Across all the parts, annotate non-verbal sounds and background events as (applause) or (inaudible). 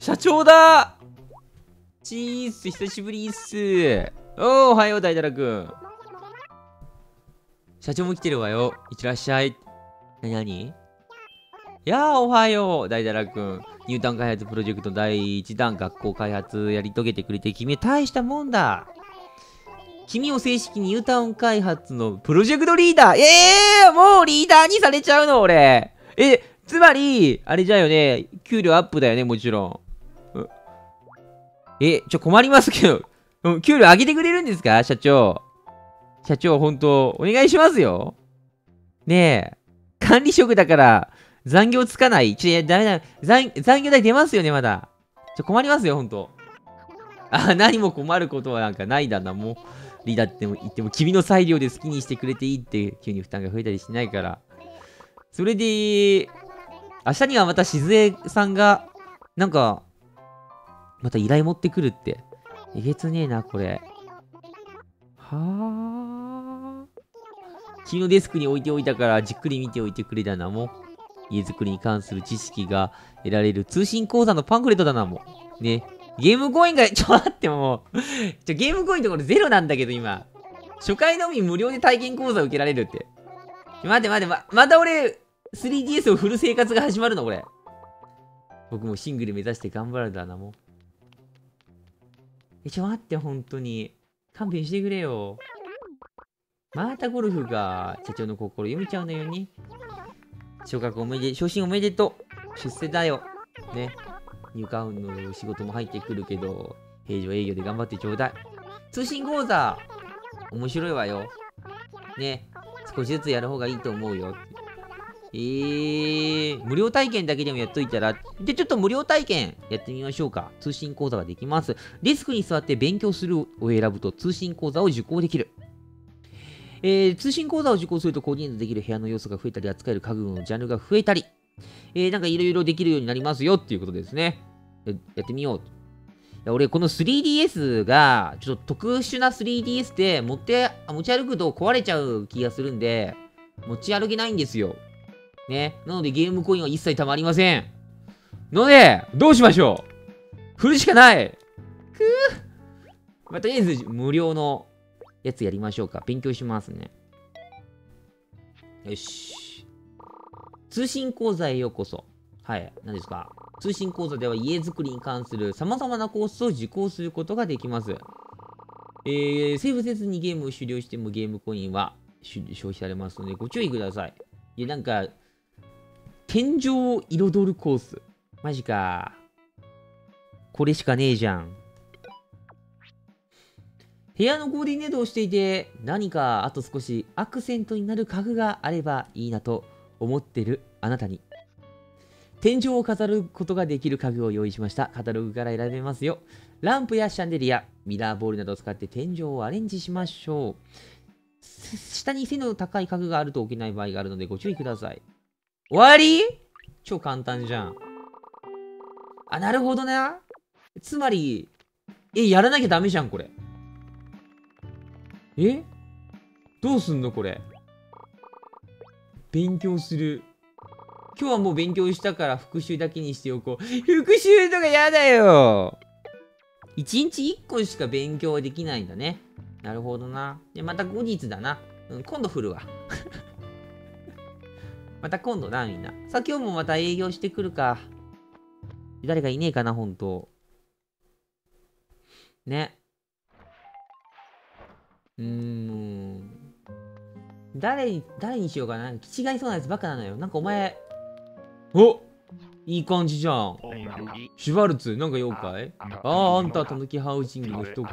社長だチーズ久しぶりっす。お、おはよう、大太郎くん。社長も来てるわよ。いってらっしゃい。なになに？やー、おはよう、大太郎くん。ニュータウン開発プロジェクト第1弾学校開発やり遂げてくれて君大したもんだ。君を正式にニュータウン開発のプロジェクトリーダーええー、もうリーダーにされちゃうの俺。え、つまり、あれじゃよね、給料アップだよね、もちろん。え、ちょ、困りますけど、給料上げてくれるんですか？社長。社長、本当お願いしますよ。ねえ、管理職だから、残業つかないちょ、ダメだ。残、残業代出ますよね、まだ。ちょ、困りますよ、ほんと。あ、何も困ることはなんかないだな、もう。リーダーっても言っても、君の裁量で好きにしてくれていいって、急に負担が増えたりしないから。それで、明日にはまた静江さんが、なんか、また依頼持ってくるって。えげつねえな、これ。はあ。君のデスクに置いておいたから、じっくり見ておいてくれたな、もう。家づくりに関する知識が得られる通信講座のパンフレットだな、もう。ね。ゲームコインが、(laughs) ちょ、待ってもうちょ、ゲームコインところゼロなんだけど、今。初回のみ無料で体験講座受けられるって。待って待って、ま、また俺、3DS を振る生活が始まるのこれ。僕もシングル目指して頑張るだな、もう。え、ちょ、待って、本当に。勘弁してくれよ。またゴルフが社長の心読めちゃうのよね。昇格おめで、昇進おめでとう。出世だよ。ね。ニューカウンの仕事も入ってくるけど、平常営業で頑張ってちょうだい。通信講座、面白いわよ。ね。少しずつやる方がいいと思うよ。えー、無料体験だけでもやっといたら、で、ちょっと無料体験やってみましょうか。通信講座ができます。デスクに座って勉強するを選ぶと通信講座を受講できる。えー、通信講座を受講するとコーディネートできる部屋の要素が増えたり、扱える家具のジャンルが増えたり、えー、なんかいろいろできるようになりますよっていうことですね。やってみよう。いや俺、この 3DS が、ちょっと特殊な 3DS で持って、持ち歩くと壊れちゃう気がするんで、持ち歩けないんですよ。ね。なのでゲームコインは一切貯まりません。ので、どうしましょう？振るしかないくぅまあ、とりあえず無料のやつやりましょうか。勉強しますね。よし。通信講座へようこそ。はい。何ですか？通信講座では家づくりに関する様々なコースを受講することができます。えー、セーブせずにゲームを終了してもゲームコインは消費されますのでご注意ください。いや、なんか、天井を彩るコース。マジか。これしかねえじゃん。部屋のコーディネートをしていて、何かあと少しアクセントになる家具があればいいなと思ってるあなたに。天井を飾ることができる家具を用意しました。カタログから選べますよ。ランプやシャンデリア、ミラーボールなどを使って天井をアレンジしましょう。下に背の高い家具があると置けない場合があるのでご注意ください。終わり？超簡単じゃん。あ、なるほどな。つまり、え、やらなきゃダメじゃん、これ。え？どうすんのこれ？勉強する。今日はもう勉強したから復習だけにしておこう。復習とかやだよ一日一個しか勉強できないんだね。なるほどな。で、また後日だな。うん、今度振るわ。また今度な、みんな。さあ、今日もまた営業してくるか。誰かいねえかな、ほんと。ね。うーん。誰に、誰にしようかな。気違いそうなやつばっかなのよ。なんかお前、お！いい感じじゃん。シュバルツ、なんか用かいああ、あんた、たぬきハウジングの人か。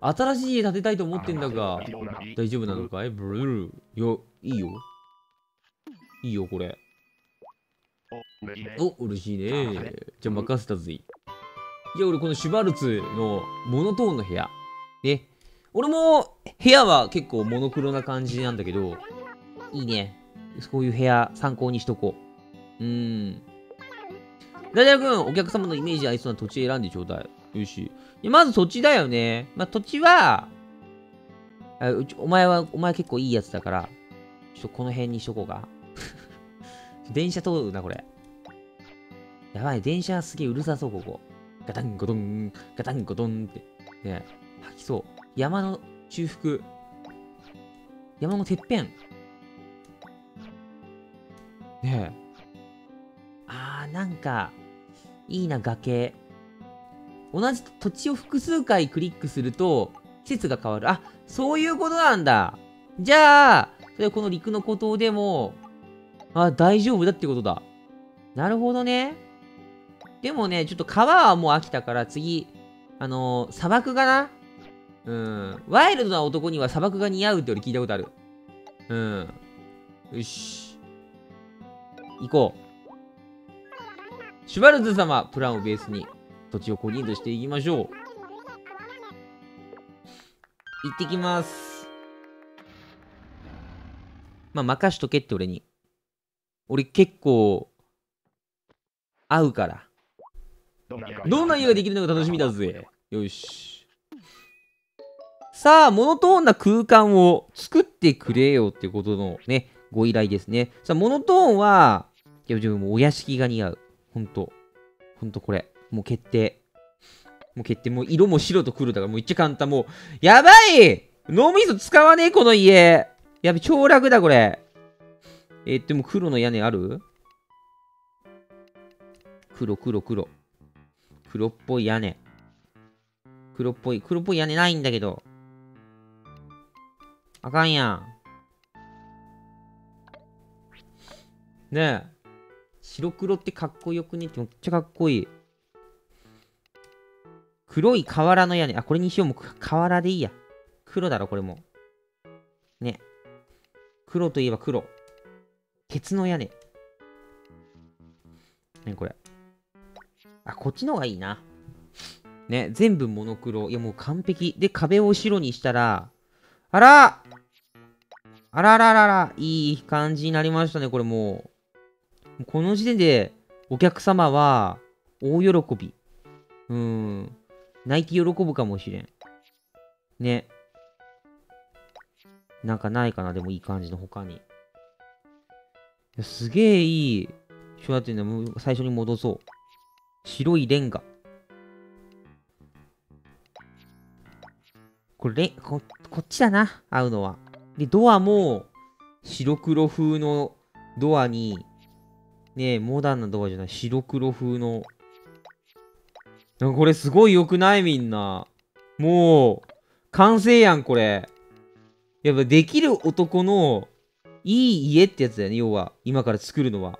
新しい家建てたいと思ってんだが、大丈夫なのかいブルー。よ、いいよ。いいよ、これ。お、嬉しいね。じゃあ任せたぜ。いや、俺このシュバルツのモノトーンの部屋。ね。俺も部屋は結構モノクロな感じなんだけど、いいね。そういう部屋参考にしとこう。うーん。ダジャ君、お客様のイメージ合いそうな土地選んでちょうだい。よし。まず土地だよね。まあ、土地は、あうちお前は、お前結構いいやつだから、ちょっとこの辺にしとこうか。電車通るな、これ。やばい、電車すげえうるさそう、ここ。ガタンゴトン、ガタンゴトンって。ね吐きそう。山の中腹。山のてっぺん。ねえ。あー、なんか、いいな、崖。同じ土地を複数回クリックすると、季節が変わる。あ、そういうことなんだ。じゃあ、それこの陸の孤島でも、あ、大丈夫だってことだ。なるほどね。でもね、ちょっと川はもう飽きたから、次、あのー、砂漠がな。うん。ワイルドな男には砂漠が似合うって俺聞いたことある。うん。よし。行こう。シュバルツ様、プランをベースに土地をコリンとしていきましょう。行ってきます。まあ、任しとけって俺に。俺結構、合うから。どんな家ができるのか楽しみだぜ。よし。さあ、モノトーンな空間を作ってくれよってことのね、ご依頼ですね。さあ、モノトーンは、いや、自分もお屋敷が似合う。ほんと。ほんとこれ。もう決定。もう決定。もう色も白と黒だからもうめっちゃ簡単。もう、やばい脳みそ使わねえこの家やべ、超楽だこれ。えー、でも黒の屋根ある？黒、黒、黒。黒っぽい屋根。黒っぽい、黒っぽい屋根ないんだけど。あかんやん。ねえ。白黒ってかっこよくね？ってめっちゃかっこいい。黒い瓦の屋根。あ、これにしよう。もう瓦でいいや。黒だろ、これも。ね。黒といえば黒。鉄の屋根。ね、これ。あ、こっちの方がいいな。ね、全部モノクロ。いや、もう完璧。で、壁を白にしたら、あらあらららら、いい感じになりましたね、これもう。この時点で、お客様は、大喜び。うーん。泣いて喜ぶかもしれん。ね。なんかないかな、でもいい感じの他に。すげえいい。ちょっと待って、最初に戻そう。白いレンガ。これ、こ、こっちだな、合うのは。で、ドアも、白黒風のドアに、ねえ、モダンなドアじゃない、白黒風の。これすごい良くない？みんな。もう、完成やん、これ。やっぱできる男の、いい家ってやつだよね、要は。今から作るのは。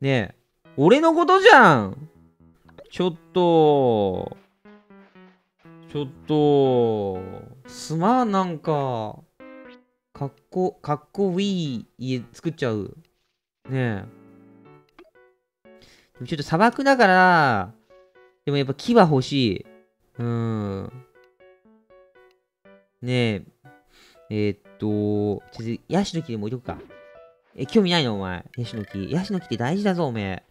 ねえ。俺のことじゃんちょっと、ちょっと、すまん、なんか、かっこ、かっこいい家作っちゃう。ねえ。ちょっと砂漠だから、でもやっぱ木は欲しい。うーん。ねえ。えー、っと、ちょっと、ヤシの木でも置いとくか。え、興味ないのお前。ヤシの木。ヤシの木って大事だぞ、おめえ。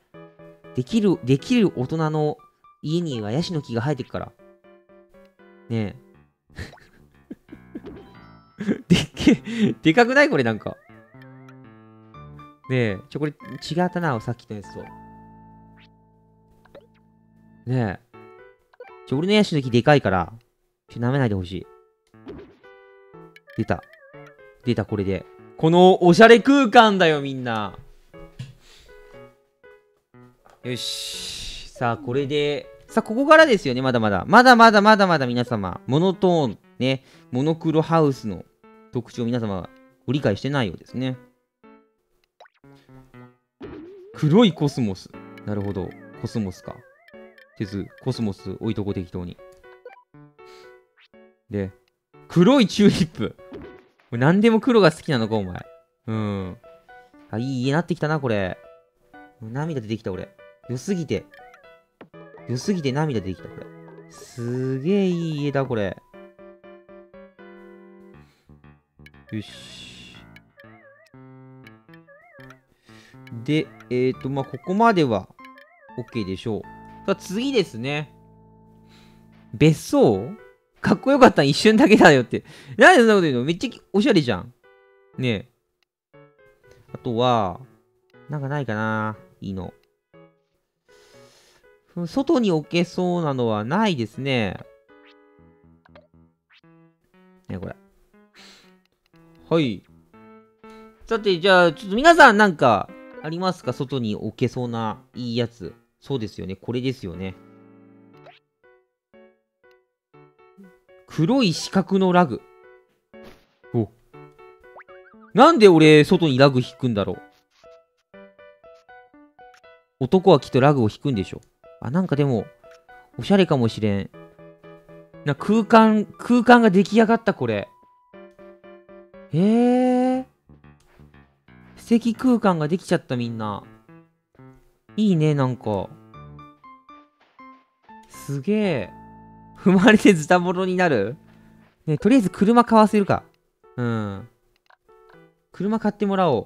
できる、できる大人の家にはヤシの木が生えてくから。ねえ。(laughs) でっけ、でかくないこれなんか。ねえ、ちょ、これ違ったな、さっきのやつと。ねえ。ちょ、俺のヤシの木でかいから、ちょ、舐めないでほしい。出た。出た、これで。このおしゃれ空間だよ、みんな。よし。さあ、これで、さあ、ここからですよね、まだまだ。まだまだまだまだ皆様、モノトーン、ね、モノクロハウスの特徴皆様、ご理解してないようですね。黒いコスモス。なるほど。コスモスか。鉄、コスモス置いとこう適当に。で、黒いチューリップ。何でも黒が好きなのか、お前。うん。あ、いい家なってきたな、これ。涙出てきた、俺。良すぎて。良すぎて涙出てきた、これ。すげえいい家だ、これ。よし。で、えっ、ー、と、まあ、ここまでは OK でしょう。さあ、次ですね。別荘？かっこよかった一瞬だけだよって。なんでそんなこと言うの？めっちゃおしゃれじゃん。ねえ。あとは、なんかないかな？いいの。外に置けそうなのはないですね。ね、これ。はい。さて、じゃあ、ちょっと皆さんなんかありますか？外に置けそうないいやつ。そうですよね。これですよね。黒い四角のラグ。お。なんで俺、外にラグ引くんだろう。男はきっとラグを引くんでしょ。あ、なんかでも、おしゃれかもしれん。な、空間、空間が出来上がった、これ。へえー。素敵空間ができちゃった、みんな。いいね、なんか。すげえ。踏まれてズタボロになる？ね、とりあえず車買わせるか。うん。車買ってもらおう。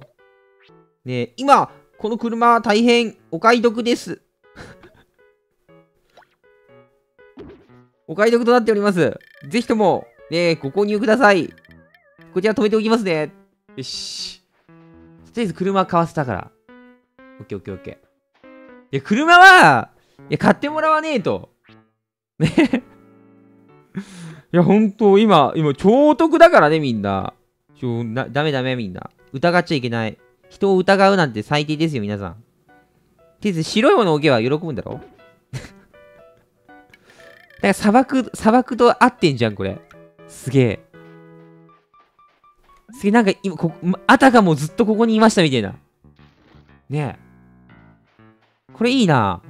ね今、この車大変お買い得です。(laughs) お買い得となっております。ぜひとも、ね、ご購入ください。こちら止めておきますね。よし。とりあえず車買わせたから。オッケーオッケーオッケー。いや、車は、いや、買ってもらわねえと。ね。いや、ほんと、今、今、超得だからね、みんな。ちょ、な、ダメダメ、みんな。疑っちゃいけない。人を疑うなんて最低ですよ、皆さん。ていう白いものを置けば喜ぶんだろ？(laughs) だから砂漠、砂漠と合ってんじゃん、これ。すげえ。すげえ、なんか今、こあたかもずっとここにいましたみたいな。ねえ。これいいな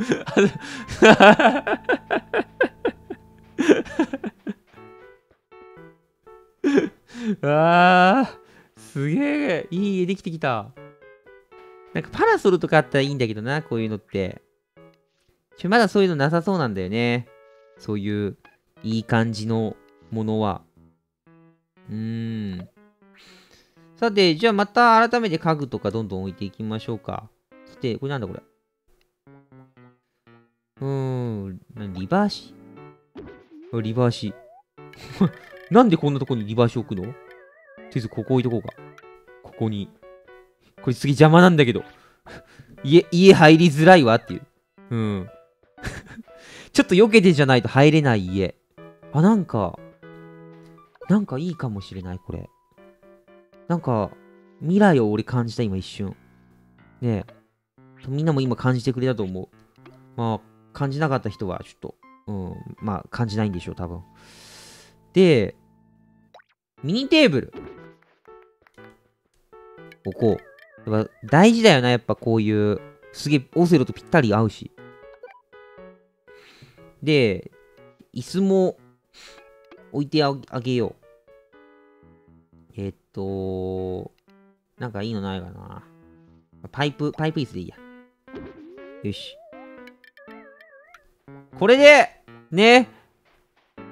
(laughs) あー、すげえ、いい絵できてきた。なんかパラソルとかあったらいいんだけどな、こういうのって。ちょ、まだそういうのなさそうなんだよね。そういういい感じのものは。うーん。さて、じゃあまた改めて家具とかどんどん置いていきましょうか。さて、これなんだこれ。うーん、リバーシ？リバーシ。(laughs) なんでこんなとこにリバーシ置くの？とりあえずここ置いとこうか。ここに。これ次邪魔なんだけど。(laughs) 家、家入りづらいわっていう。うん。(laughs) ちょっと避けてじゃないと入れない家。あ、なんか、なんかいいかもしれない、これ。なんか、未来を俺感じた、今一瞬。ねえ。みんなも今感じてくれたと思う。まあ、感じなかった人はちょっと、うん、まあ感じないんでしょう、多分。で、ミニテーブル。置こ。やっぱ大事だよな、やっぱこういう、すげえオセロとぴったり合うし。で、椅子も置いてあげよう。えっと、なんかいいのないかな。パイプ、パイプ椅子でいいや。よし。これで、ね、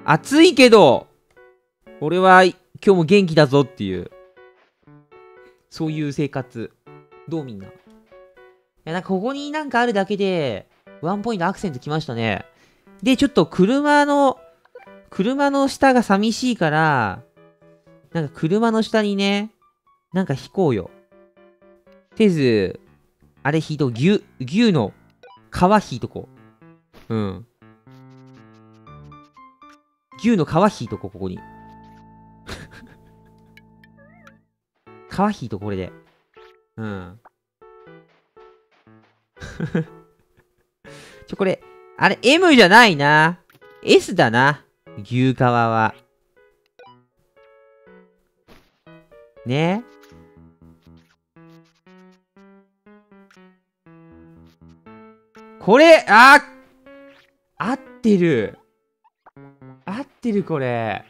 暑いけど、俺は今日も元気だぞっていう、そういう生活。どうみんな？いや、なんかここになんかあるだけで、ワンポイントアクセントきましたね。で、ちょっと車の、車の下が寂しいから、なんか車の下にね、なんか引こうよ。てず、あれ引いと、牛、牛の皮引いとこう。うん。牛の皮引いとこう、ここに。(laughs) 皮引いとこれで。うん。(laughs) ちょ、これ、あれ、M じゃないな。S だな。牛皮は。ねこれ、あ合ってる。合ってる、これ。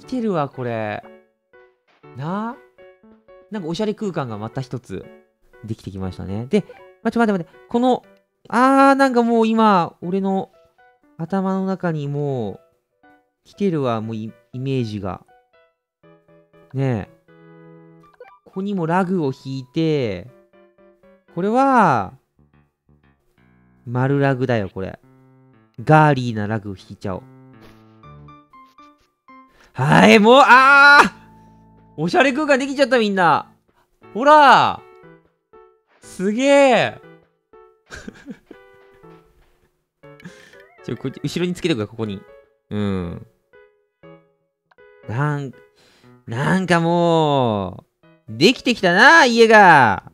来てるわ、これ。ななんかおしゃれ空間がまた一つできてきましたね。で、待って待って待って。この、あー、なんかもう今、俺の頭の中にもう、来てるわ、もうイメージが。ねえ。ここにもラグを引いて、これは、丸ラグだよ、これ。ガーリーなラグを引いちゃおう。はい、もう、あーおしゃれ空間できちゃったみんな。ほらすげえ (laughs) ちょ、こっち、後ろにつけておくか、ここに。うん。なん、なんかもう、できてきたな、家が。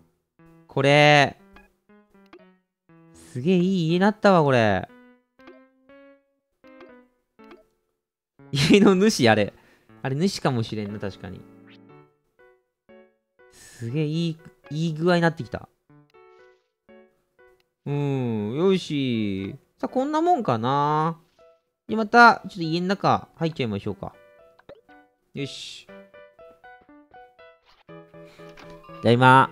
これ。すげえいい家になったわ、これ。家の主、あれ。あれ、主かもしれんな、確かに。すげえいい、いい具合になってきた。うん、よし。さあ、こんなもんかな。で、また、ちょっと家の中入っちゃいましょうか。よし。ただいま。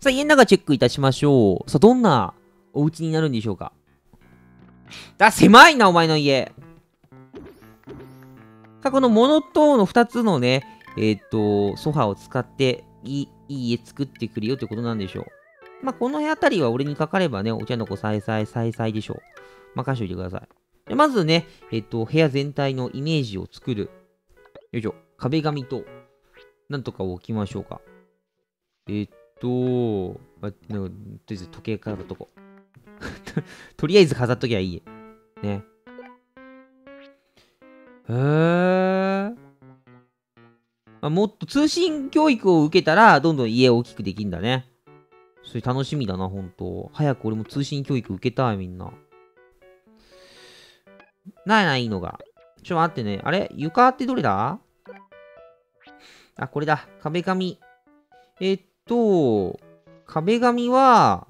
さあ、家の中チェックいたしましょう。さあ、どんなお家になるんでしょうか。あ、狭いな、お前の家。さあ、このモノトーンの2つのね、えっ、ー、と、ソファを使っていい、いい家作ってくるよってことなんでしょう。まあ、この辺あたりは俺にかかればね、お茶の子さいさいさいさいでしょう。任しといてください。でまずね、えっ、ー、と、部屋全体のイメージを作る。よいしょ。壁紙と、なんとか置きましょうか。えっ、ー、と、ま、とりあえず時計飾るとこ。(laughs) とりあえず飾っときゃいい。ね。へー。まあ、もっと通信教育を受けたら、どんどん家を大きくできんだね。それ楽しみだな、ほんと。早く俺も通信教育受けたい、みんな。ないないいのが。ちょ、待ってね。あれ？床ってどれだ？あ、これだ。壁紙。えっと、壁紙は、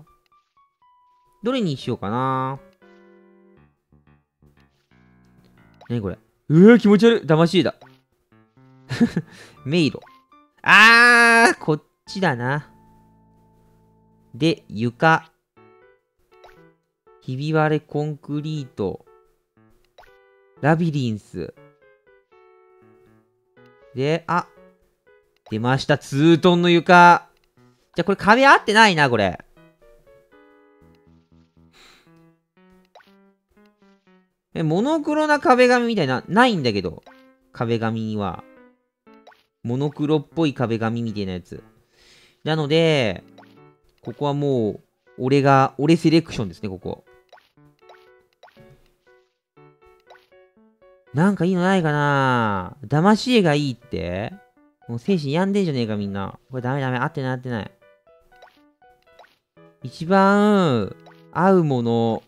どれにしようかな。なこれ？うわ、気持ち悪い。騙しいだ。(laughs) 迷路。あー、こっちだな。で、床。ひび割れコンクリート。ラビリンス。で、あ、出ました。ツートンの床。じゃ、これ壁合ってないな、これ。え、モノクロな壁紙みたいな、ないんだけど。壁紙には。モノクロっぽい壁紙みたいなやつ。なので、ここはもう、俺が、俺セレクションですね、ここ。なんかいいのないかな？騙し絵がいいって？もう精神病んでんじゃねえかみんな。これダメダメ。合ってない合ってない。一番合うもの。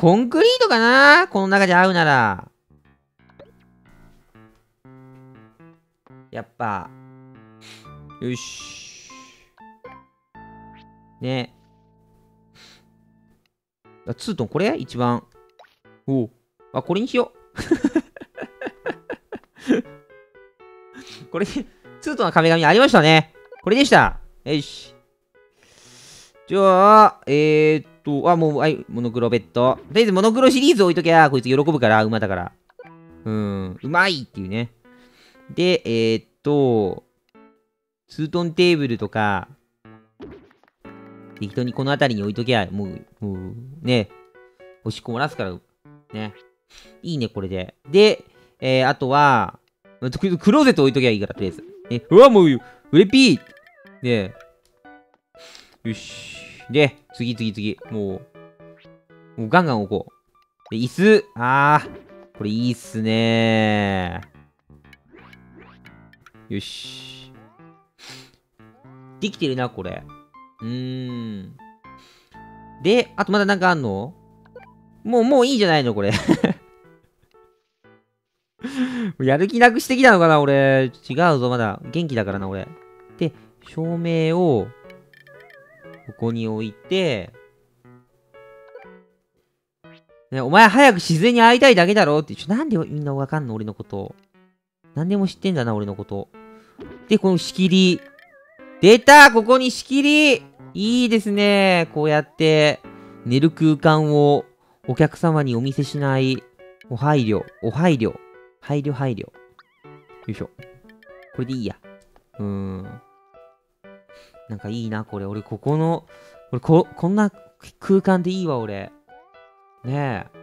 コンクリートかな？この中で合うなら。やっぱ。よし。ね。あ、ツートンこれ？一番。おあ、これにしよう。(laughs) これ、ツートンの壁紙ありましたね。これでした。よし。じゃあ、えー、っと、あ、もう、はい、モノクロベッド。とりあえずモノクロシリーズ置いときゃ、こいつ喜ぶから、馬だから。うん、うまいっていうね。で、えー、っと、ツートンテーブルとか、適当にこの辺りに置いときゃ、もう、もう、ね、押し込まらすから、ね。いいね、これで。で、えー、あとは、クローゼット置いときゃいいから、とりあえず。え、うわ、もう、うれぴーで、よし。で、次、次、次。もう、もうガンガン置こう。で、椅子。あー、これいいっすねよし。できてるな、これ。うーん。で、あとまだなんかあんの？もう、もういいじゃないのこれ (laughs) やる気なくしてきたのかな俺。違うぞ、まだ。元気だからな、俺。で、照明を、ここに置いて、ね、お前早く自然に会いたいだけだろって。ちょ、なんでみんなわかんの？俺のこと。何でも知ってんだな、俺のこと。で、この仕切り。出たここに仕切りいいですね。こうやって、寝る空間をお客様にお見せしないお配慮、お配慮。配慮配慮。よいしょ。これでいいや。うーん。なんかいいな、これ。俺、ここの、俺、こ、こんな空間でいいわ、俺。ねえ。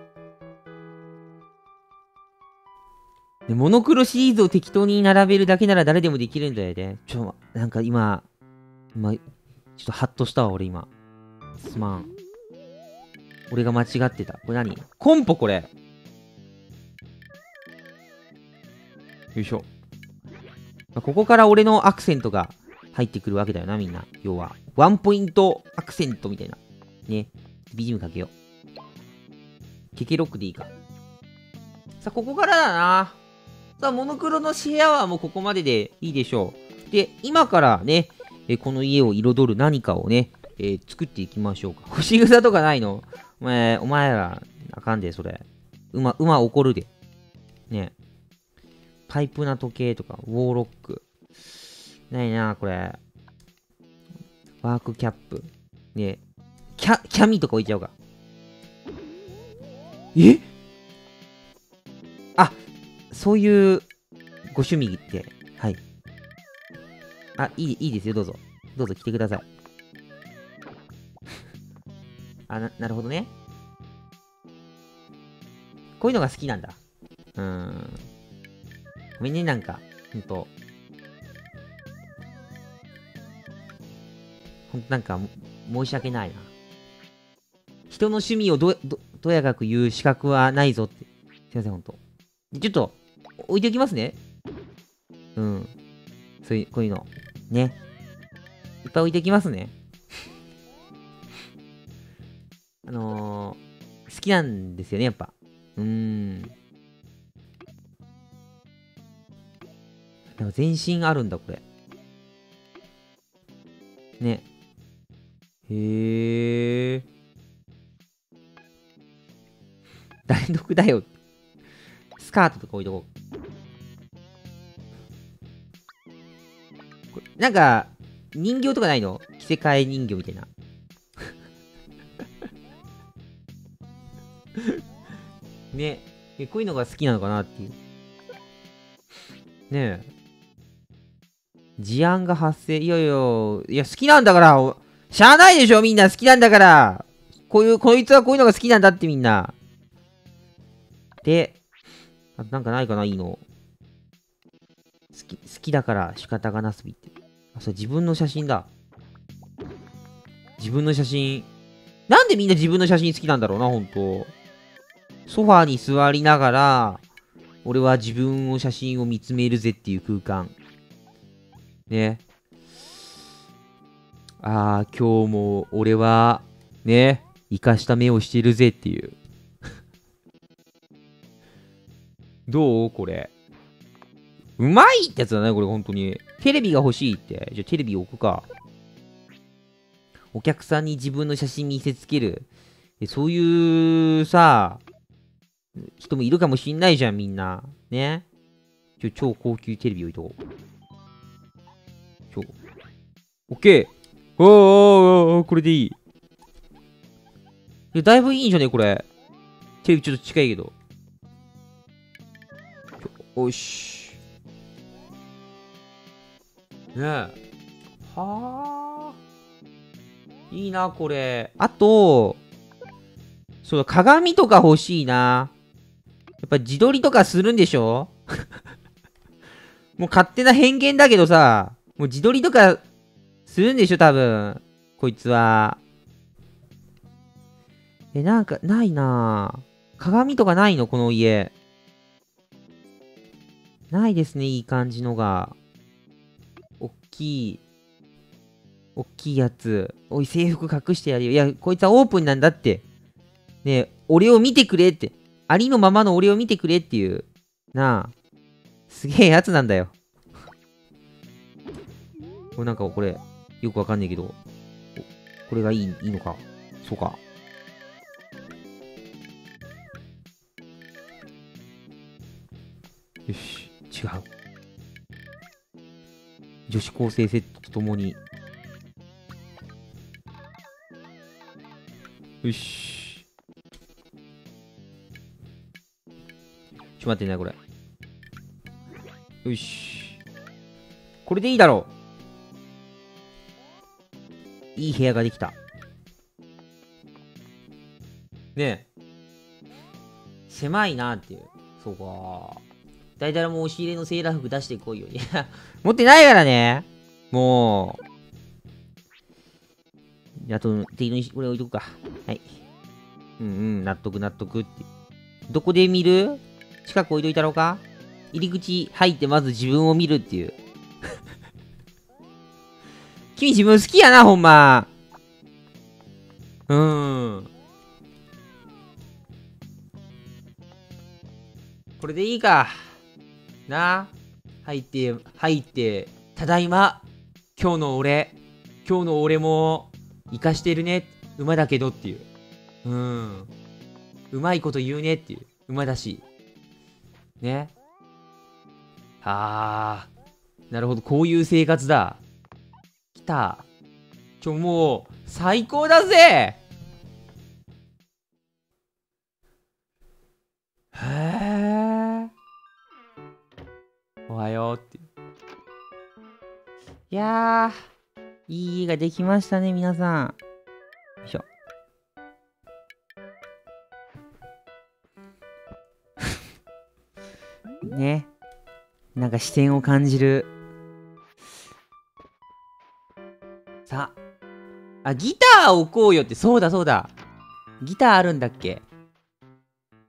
で、モノクロシリーズを適当に並べるだけなら誰でもできるんだよね。ちょ、なんか今、今、ちょっとハッとしたわ、俺今。すまん。俺が間違ってた。これ何？コンポこれ。よいしょ。ここから俺のアクセントが入ってくるわけだよな、みんな。要は。ワンポイントアクセントみたいな。ね。BGM かけよう。ケケロックでいいか。さあ、ここからだな。さあ、モノクロのシェアはもうここまででいいでしょう。で、今からね、えこの家を彩る何かをね、えー作っていきましょうか。(laughs) 星草とかないの？お前、お前ら、あかんで、それ。馬、馬怒るで。ね。パイプな時計とか、ウォーロック。ないな、これ。ワークキャップ。ね。キャ、キャミとか置いちゃおうか。え？あ、そういうご趣味って、はい。あ、いい、いいですよ、どうぞ。どうぞ来てください。(laughs) あ、な、なるほどね。こういうのが好きなんだ。うーん。ごめんね、なんか、ほんと。なんか、申し訳ないな。人の趣味をど、ど、どやかく言う資格はないぞって。すいません、ほんと。ちょっと、置いておきますね。うん。そういう、こういうの。ね。いっぱい置いておきますね。(laughs) あのー、好きなんですよね、やっぱ。うーん。でも全身あるんだ、これ。ね。へえ。(laughs) 誰得だよ。スカートとか置いとこう。こなんか、人形とかないの？着せ替え人形みたいな。(laughs) ねえ、こういうのが好きなのかなっていう。ねえ。事案が発生。いやいや、いや、好きなんだから、しゃあないでしょ、みんな好きなんだから。こういう、こいつはこういうのが好きなんだってみんな。で、あなんかないかな、いいの。好き、好きだから仕方がなすびって。あ、それ自分の写真だ。自分の写真。なんでみんな自分の写真好きなんだろうな、ほんと。ソファーに座りながら、俺は自分を写真を見つめるぜっていう空間。ね。ああ、今日も俺は、ね、生かした目をしてるぜっていう。(laughs) どうこれ。うまいってやつだね、これ、本当に。テレビが欲しいって。じゃあ、テレビ置くか。お客さんに自分の写真見せつける。そういうさ、人もいるかもしんないじゃん、みんな。ね。ちょ、超高級テレビ置いとこう。ちょ。オッケー。おーおーおーおこれでいい。いだいぶいいんじゃねこれ。テレビちょっと近いけど。ちょおし。ねえ。はあ。いいな、これ。あと、そう、鏡とか欲しいな。やっぱ自撮りとかするんでしょ？(laughs) もう勝手な偏見だけどさ、もう自撮りとかするんでしょ多分。こいつは。え、なんか、ないな鏡とかないの？この家。ないですね、いい感じのが。おっきい。おっきいやつ。おい、制服隠してやるよ。いや、こいつはオープンなんだって。ねえ、俺を見てくれって。ありのままの俺を見てくれっていう。なあ。すげえやつなんだよ。(laughs) これなんかこれ、よくわかんないけど。これがいい、いいのか？そうか。よし、違う。女子高生セットとともに。よし。ちょっと待ってね、これ。よし。これでいいだろう。いい部屋ができた。ねえ。狭いなっていう。そうか。大体もう押し入れのセーラー服出してこいよ。いや、持ってないからね。もう。あと、適当にこれ置いとくか。はい。うんうん、納得納得って。どこで見る？近く置いといたろうか？入り口入ってまず自分を見るっていう。君自分好きやな、ほんま。うん。これでいいか。な入って、入って、ただいま。今日の俺。今日の俺も、生かしてるね。馬だけどっていう。うん。うまいこと言うねっていう。馬だし。ね。あー。なるほど、こういう生活だ。た。ちょ、もう、最高だぜへー。おはようって。いや、いい家ができましたね、皆さん。よいしょ。(laughs) ね。なんか視線を感じる。あ。あ、ギター置こうよって、そうだそうだ。ギターあるんだっけ？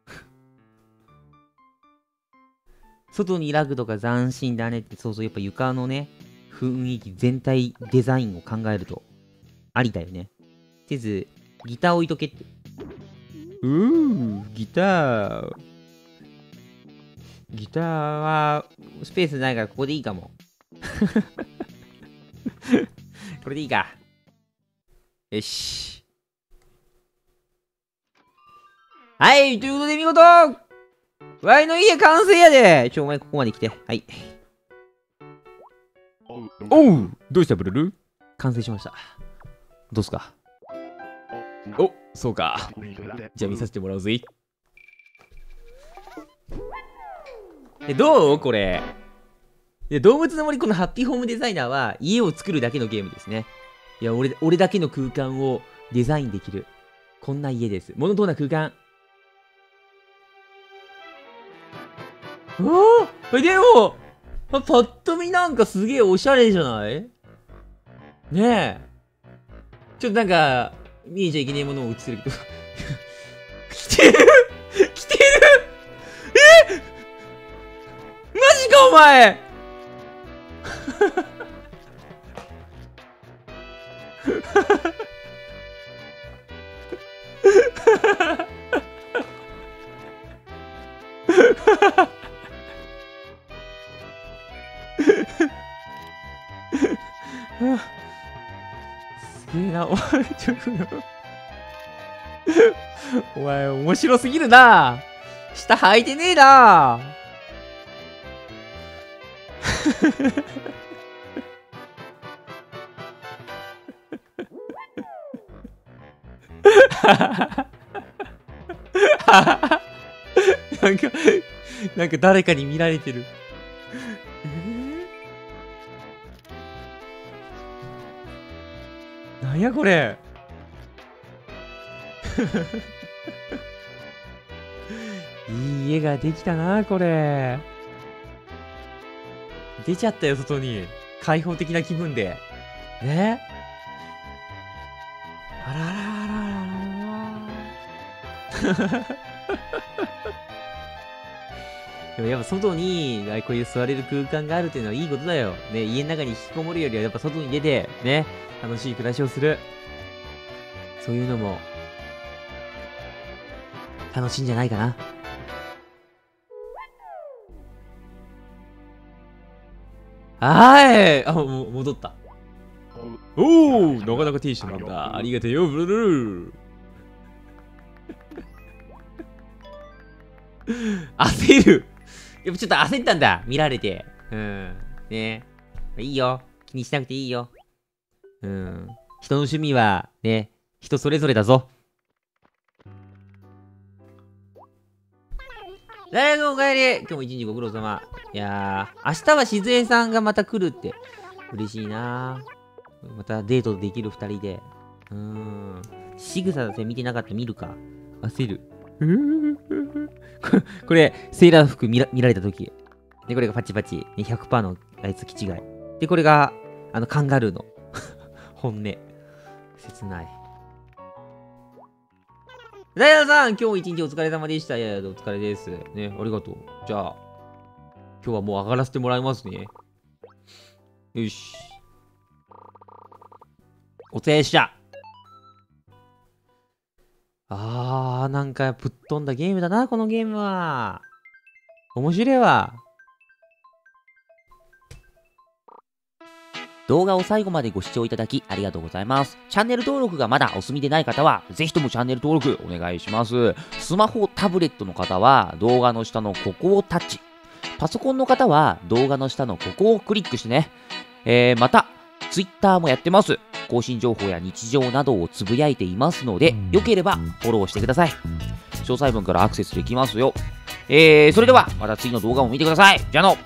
(laughs) 外にラグとか斬新だねって、そうそう、やっぱ床のね、雰囲気全体デザインを考えると、ありだよね。せず、ギター置いとけって。うー、ギター。ギターは、スペースないからここでいいかも。(laughs) これでいいか。よし。はい、ということで見事ワイの家完成やでちょ、お前ここまで来て。はい。おうどうしたブルル？完成しました。どうすか？お、そうか。じゃあ見させてもらうぜ。え、どう？これ。で動物の森このハッピーホームデザイナーは家を作るだけのゲームですね。いや、俺、俺だけの空間をデザインできる。こんな家です。モノトーンな空間。おおでも、パッと見なんかすげえおしゃれじゃない？ねえ。ちょっとなんか、見えちゃいけねえものを映ってるけど。(laughs) 来てる来てるえマジかお前すげえな、お前、ちょっと、お前、面白すぎるな。下履いてねえな。なんか、なんか誰かに見られてる。えー、なんやこれ？いい家ができたな、これ。出ちゃったよ、外に。開放的な気分で。ねでもやっぱ外に、こういう座れる空間があるっていうのはいいことだよ。ね、家の中に引きこもるよりはやっぱ外に出て、ね、楽しい暮らしをする。そういうのも、楽しいんじゃないかな。はいあ、もう戻った。おおなかなかティッシュなんだ。ありがとうよ、ブルルル (laughs) 焦るやっぱちょっと焦ったんだ。見られて。うん。ねいいよ。気にしなくていいよ。うん。人の趣味は、ね、人それぞれだぞ。大学お帰り今日も一日ご苦労様。いやー、明日は静江さんがまた来るって。嬉しいなまたデートできる二人で。うーん。仕草だせ見てなかった見るか。焦る。(laughs) これ、セーラー服見ら見られた時。で、これがパチパチ。100%のあいつ気違い。で、これが、あの、カンガルーの (laughs) 本音。切ない。ダイヤさん、今日一日お疲れ様でした。いやいや、お疲れです。ね、ありがとう。じゃあ、今日はもう上がらせてもらいますね。よし。お疲れっした。あー、なんかぶっ飛んだゲームだな、このゲームは。面白いわ。動画を最後までご視聴いただきありがとうございます。チャンネル登録がまだお済みでない方は、ぜひともチャンネル登録お願いします。スマホ、タブレットの方は動画の下のここをタッチ。パソコンの方は動画の下のここをクリックしてね。えー、また、Twitter もやってます。更新情報や日常などをつぶやいていますので、よければフォローしてください。詳細文からアクセスできますよ。えー、それではまた次の動画も見てください。じゃあの